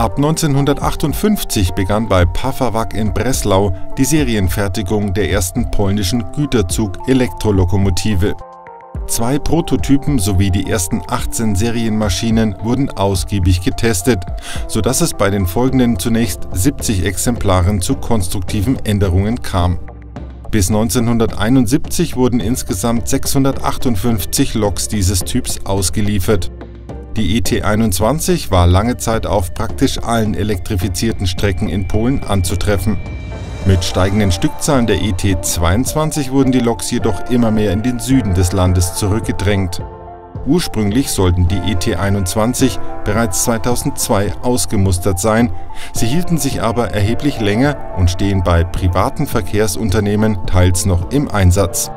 Ab 1958 begann bei Pafawak in Breslau die Serienfertigung der ersten polnischen Güterzug-Elektrolokomotive. Zwei Prototypen sowie die ersten 18 Serienmaschinen wurden ausgiebig getestet, sodass es bei den folgenden zunächst 70 Exemplaren zu konstruktiven Änderungen kam. Bis 1971 wurden insgesamt 658 Loks dieses Typs ausgeliefert. Die ET21 war lange Zeit auf praktisch allen elektrifizierten Strecken in Polen anzutreffen. Mit steigenden Stückzahlen der ET22 wurden die Loks jedoch immer mehr in den Süden des Landes zurückgedrängt. Ursprünglich sollten die ET21 bereits 2002 ausgemustert sein, sie hielten sich aber erheblich länger und stehen bei privaten Verkehrsunternehmen teils noch im Einsatz.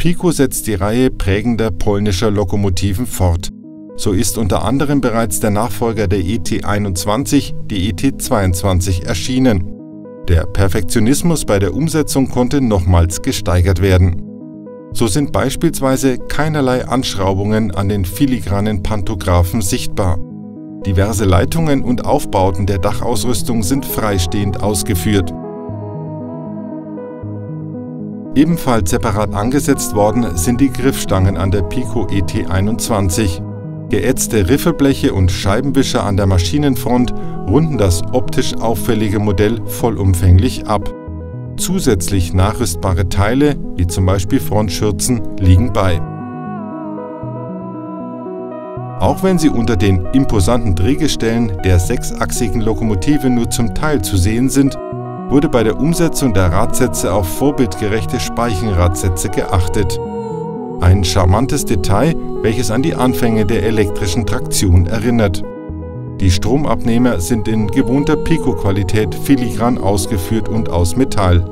Pico setzt die Reihe prägender polnischer Lokomotiven fort. So ist unter anderem bereits der Nachfolger der ET21, die ET22, erschienen. Der Perfektionismus bei der Umsetzung konnte nochmals gesteigert werden. So sind beispielsweise keinerlei Anschraubungen an den filigranen Pantographen sichtbar. Diverse Leitungen und Aufbauten der Dachausrüstung sind freistehend ausgeführt. Ebenfalls separat angesetzt worden sind die Griffstangen an der Pico ET21. Geätzte Riffelbleche und Scheibenwischer an der Maschinenfront runden das optisch auffällige Modell vollumfänglich ab. Zusätzlich nachrüstbare Teile, wie zum Beispiel Frontschürzen, liegen bei. Auch wenn sie unter den imposanten Drehgestellen der sechsachsigen Lokomotive nur zum Teil zu sehen sind, wurde bei der Umsetzung der Radsätze auf vorbildgerechte Speichenradsätze geachtet. Ein charmantes Detail, welches an die Anfänge der elektrischen Traktion erinnert. Die Stromabnehmer sind in gewohnter Pico-Qualität filigran ausgeführt und aus Metall.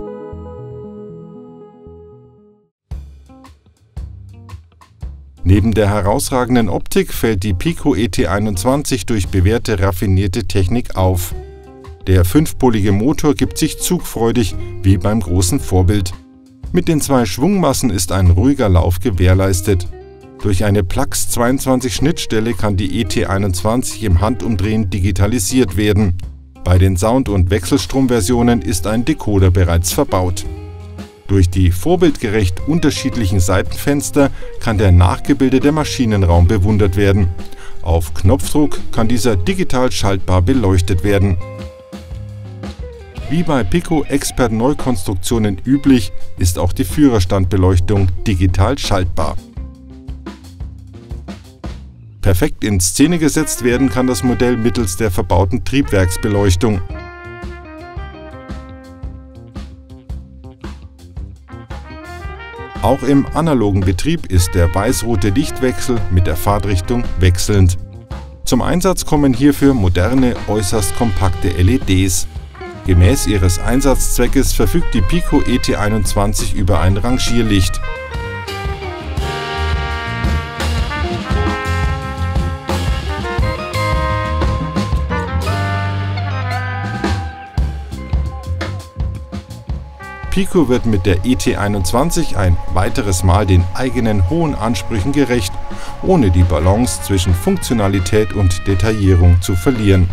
Neben der herausragenden Optik fällt die Pico ET21 durch bewährte raffinierte Technik auf. Der fünfpolige Motor gibt sich zugfreudig, wie beim großen Vorbild. Mit den zwei Schwungmassen ist ein ruhiger Lauf gewährleistet. Durch eine Plax 22 Schnittstelle kann die ET21 im Handumdrehen digitalisiert werden. Bei den Sound- und Wechselstromversionen ist ein Decoder bereits verbaut. Durch die vorbildgerecht unterschiedlichen Seitenfenster kann der nachgebildete Maschinenraum bewundert werden. Auf Knopfdruck kann dieser digital schaltbar beleuchtet werden. Wie bei Pico Expert Neukonstruktionen üblich, ist auch die Führerstandbeleuchtung digital schaltbar. Perfekt in Szene gesetzt werden kann das Modell mittels der verbauten Triebwerksbeleuchtung. Auch im analogen Betrieb ist der weiß-rote Lichtwechsel mit der Fahrtrichtung wechselnd. Zum Einsatz kommen hierfür moderne, äußerst kompakte LEDs. Gemäß ihres Einsatzzweckes verfügt die Pico ET21 über ein Rangierlicht. Pico wird mit der ET21 ein weiteres Mal den eigenen hohen Ansprüchen gerecht, ohne die Balance zwischen Funktionalität und Detaillierung zu verlieren.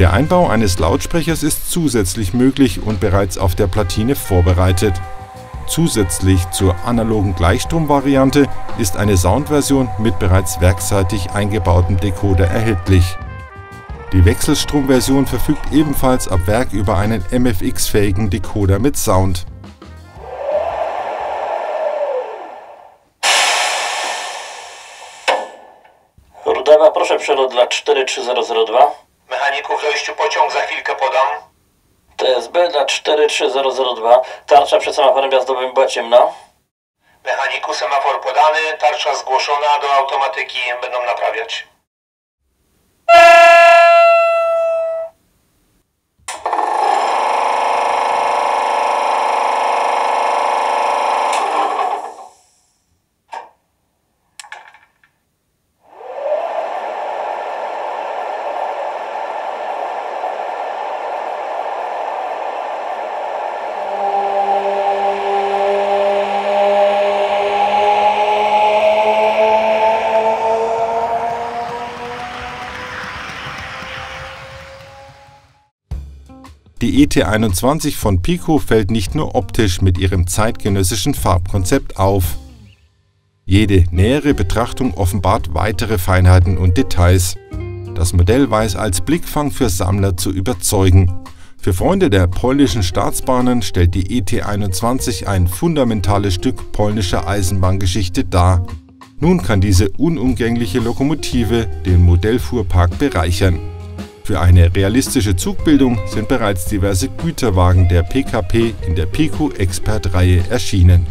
Der Einbau eines Lautsprechers ist zusätzlich möglich und bereits auf der Platine vorbereitet. Zusätzlich zur analogen Gleichstromvariante ist eine Soundversion mit bereits werkseitig eingebautem Decoder erhältlich. Die Wechselstromversion verfügt ebenfalls ab Werk über einen MFX-fähigen Decoder mit Sound. Rudawa, proszę przewód dla 43002. Mechaniku w dojściu pociąg, za chwilkę podam. TSB dla 43002. Tarcza przed semaforem gwiazdowym była ciemna. Mechaniku semafor podany, tarcza zgłoszona, do automatyki będą naprawiać. Die ET21 von Pico fällt nicht nur optisch mit ihrem zeitgenössischen Farbkonzept auf. Jede nähere Betrachtung offenbart weitere Feinheiten und Details. Das Modell weiß als Blickfang für Sammler zu überzeugen. Für Freunde der polnischen Staatsbahnen stellt die ET21 ein fundamentales Stück polnischer Eisenbahngeschichte dar. Nun kann diese unumgängliche Lokomotive den Modellfuhrpark bereichern. Für eine realistische Zugbildung sind bereits diverse Güterwagen der PKP in der Pico Expert-Reihe erschienen